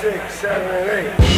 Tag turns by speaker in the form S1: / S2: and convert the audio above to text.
S1: six, seven, and eight.